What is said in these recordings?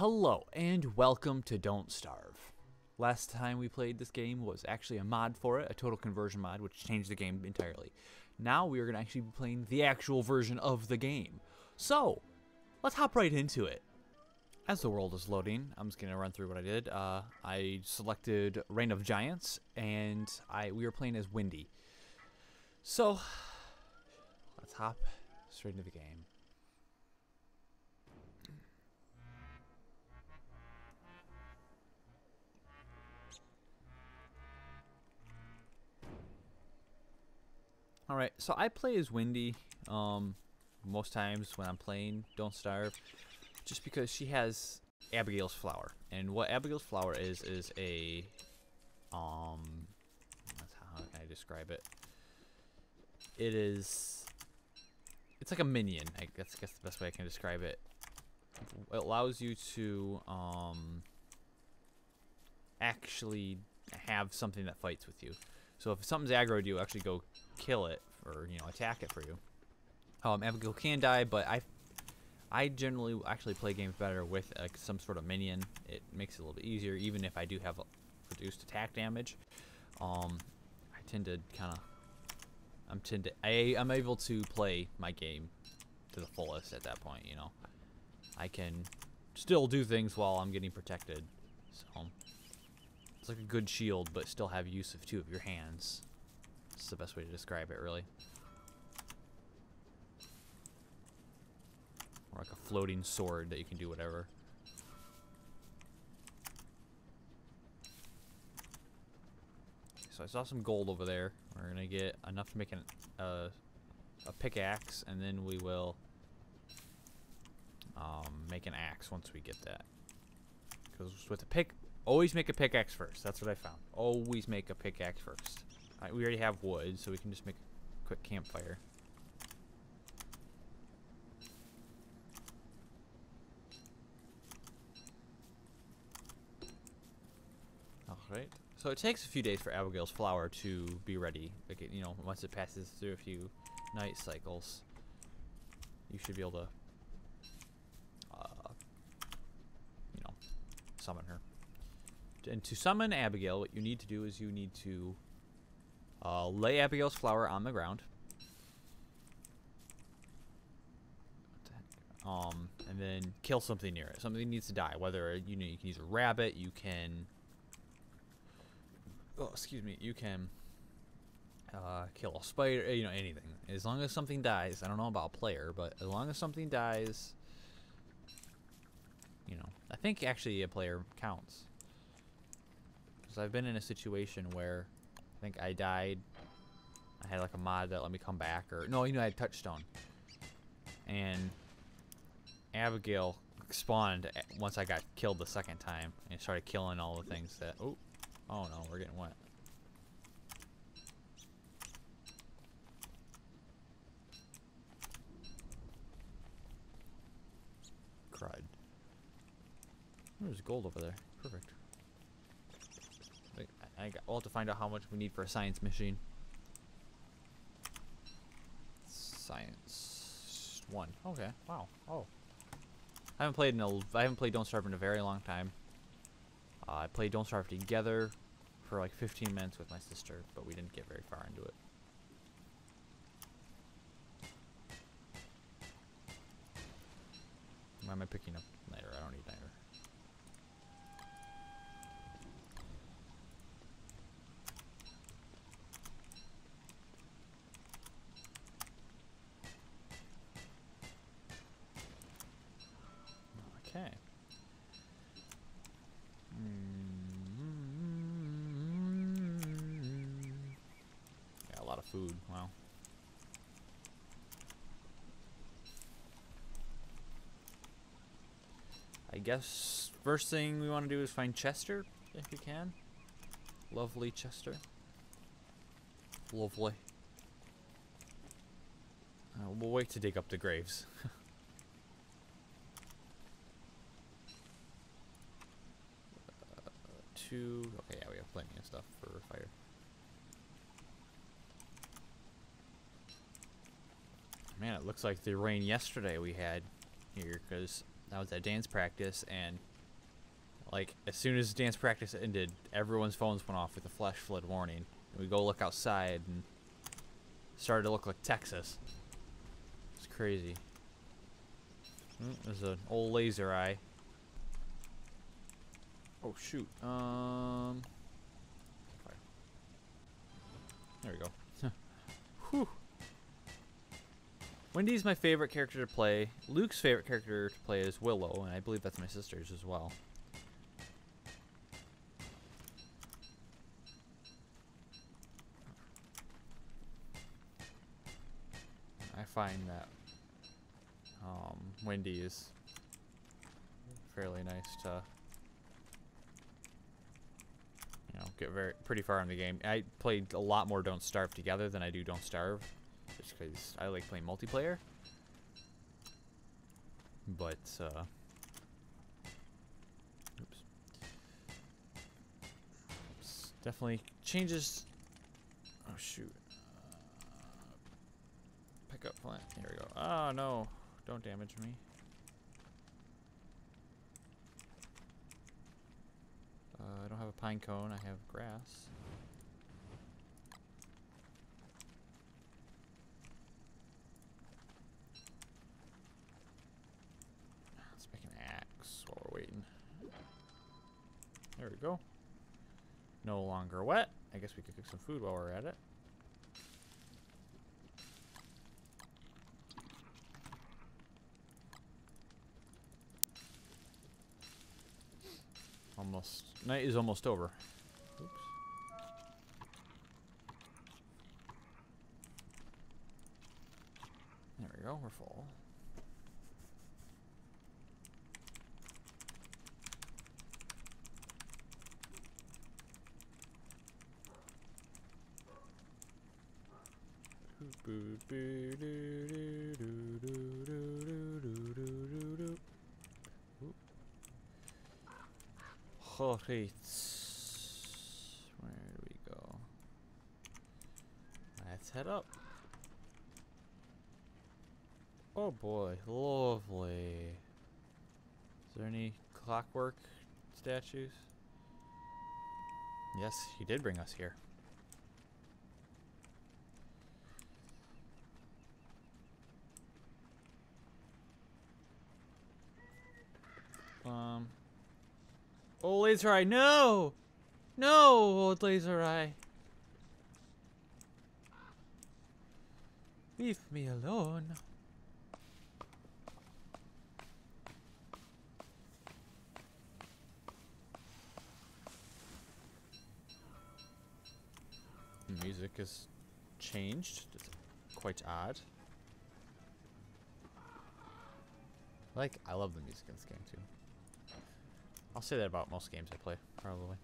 Hello and welcome to Don't Starve. Last time we played this game was actually a mod for it, a total conversion mod, which changed the game entirely. Now we are going to actually be playing the actual version of the game. So, let's hop right into it. As the world is loading, I'm just going to run through what I did. Uh, I selected Reign of Giants, and I we were playing as Wendy. So, let's hop straight into the game. All right, so I play as Wendy um, most times when I'm playing Don't Starve, just because she has Abigail's flower, and what Abigail's flower is is a um, how can I describe it? It is, it's like a minion. I guess, guess the best way I can describe it. It allows you to um, actually have something that fights with you. So if something's aggroed you, actually go kill it or you know attack it for you. Um, Abigail can die, but I I generally actually play games better with uh, some sort of minion. It makes it a little bit easier, even if I do have reduced attack damage. Um, I tend to kind of I'm tend to I I'm able to play my game to the fullest at that point. You know, I can still do things while I'm getting protected. So it's like a good shield, but still have use of two of your hands. That's the best way to describe it, really. Or like a floating sword that you can do whatever. So I saw some gold over there. We're gonna get enough to make an, uh, a pickaxe, and then we will um, make an axe once we get that. Because with the pick, always make a pickaxe first. That's what I found. Always make a pickaxe first. We already have wood, so we can just make a quick campfire. Alright. So it takes a few days for Abigail's flower to be ready. Like, it, you know, once it passes through a few night cycles, you should be able to, uh, you know, summon her. And to summon Abigail, what you need to do is you need to uh, lay Abigail's flower on the ground. Um, and then kill something near it. Something needs to die. Whether you know you can use a rabbit, you can. Oh, excuse me. You can uh, kill a spider. You know anything. As long as something dies. I don't know about a player, but as long as something dies, you know. I think actually a player counts. Because I've been in a situation where I think I died. I had like a mod that let me come back, or no, you know I had touchstone. And Abigail spawned eh, once I got killed the second time, and started killing all the things that. Oh, oh no, we're getting wet. Crud. There's gold over there. Perfect. I got, we'll have to find out how much we need for a science machine. Science one. Okay. Wow. Oh. I haven't played in a. I haven't played Don't Starve in a very long time. Uh, I played Don't Starve together for like 15 minutes with my sister, but we didn't get very far into it. Why am I picking up niter? I don't need niter. Okay. Yeah, a lot of food. Wow. I guess first thing we want to do is find Chester, if we can. Lovely Chester. Lovely. Uh, we'll wait to dig up the graves. two. Okay, yeah, we have plenty of stuff for fire. Man, it looks like the rain yesterday we had here because that was at dance practice and Like as soon as dance practice ended, everyone's phones went off with a flash flood warning. And we go look outside and started to look like Texas. It's crazy. Mm, there's an old laser eye. Oh shoot. Um. There we go. Whew. Wendy's my favorite character to play. Luke's favorite character to play is Willow, and I believe that's my sister's as well. I find that um, Wendy is fairly nice to you know get very pretty far in the game. I played a lot more Don't Starve together than I do Don't Starve, just because I like playing multiplayer. But uh, oops, definitely changes. Oh shoot. Uh, pick up plant. Here we go. Oh no! Don't damage me. Uh, I don't have a pine cone. I have grass. Let's make an axe while we're waiting. There we go. No longer wet. I guess we could cook some food while we're at it. Almost. Night is almost over. Oops. There we go. We're full. Alright. Where do we go? Let's head up. Oh boy, lovely. Is there any clockwork statues? Yes, he did bring us here. Um. Oh, laser eye, no! No, old laser eye. Leave me alone. The music has changed. It's quite odd. Like, I love the music in this game too. I'll say that about most games I play, probably.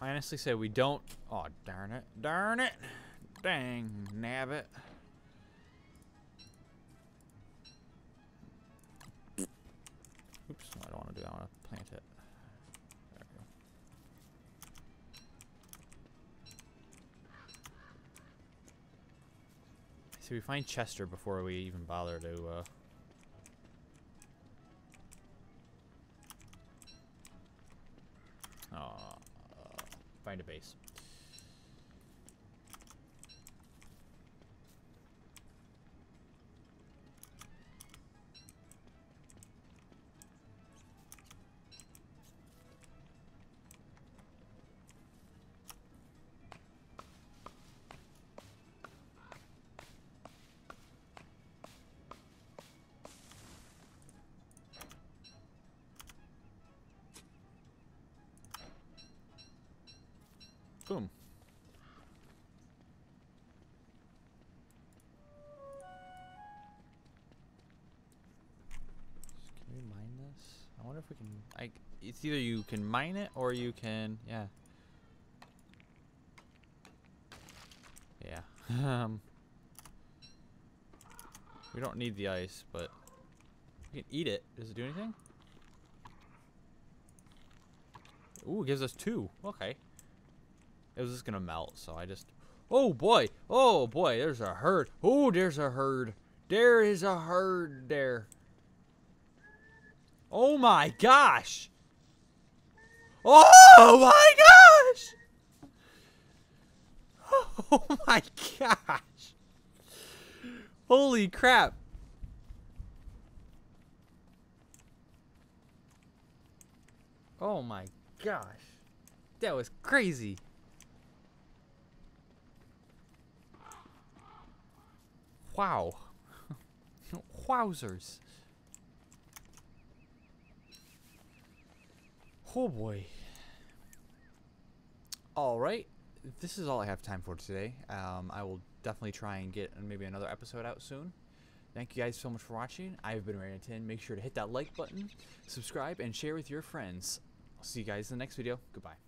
I honestly say we don't. Oh, darn it. Darn it. Dang, nabbit. So we find Chester before we even bother to, uh... Uh, find a base. Boom. Can we mine this? I wonder if we can. I. It's either you can mine it or you can. Yeah. Yeah. um. We don't need the ice, but we can eat it. Does it do anything? Ooh, it gives us two. Okay. It was just gonna melt, so I just. Oh boy! Oh boy! There's a herd. Oh, there's a herd. There is a herd there. Oh my gosh! Oh my gosh! Oh my gosh! Holy crap! Oh my gosh. That was crazy. Wow. Wowzers. Oh boy. Alright. This is all I have time for today. Um, I will definitely try and get maybe another episode out soon. Thank you guys so much for watching. I've been Radio910. Make sure to hit that like button, subscribe, and share with your friends. I'll see you guys in the next video. Goodbye.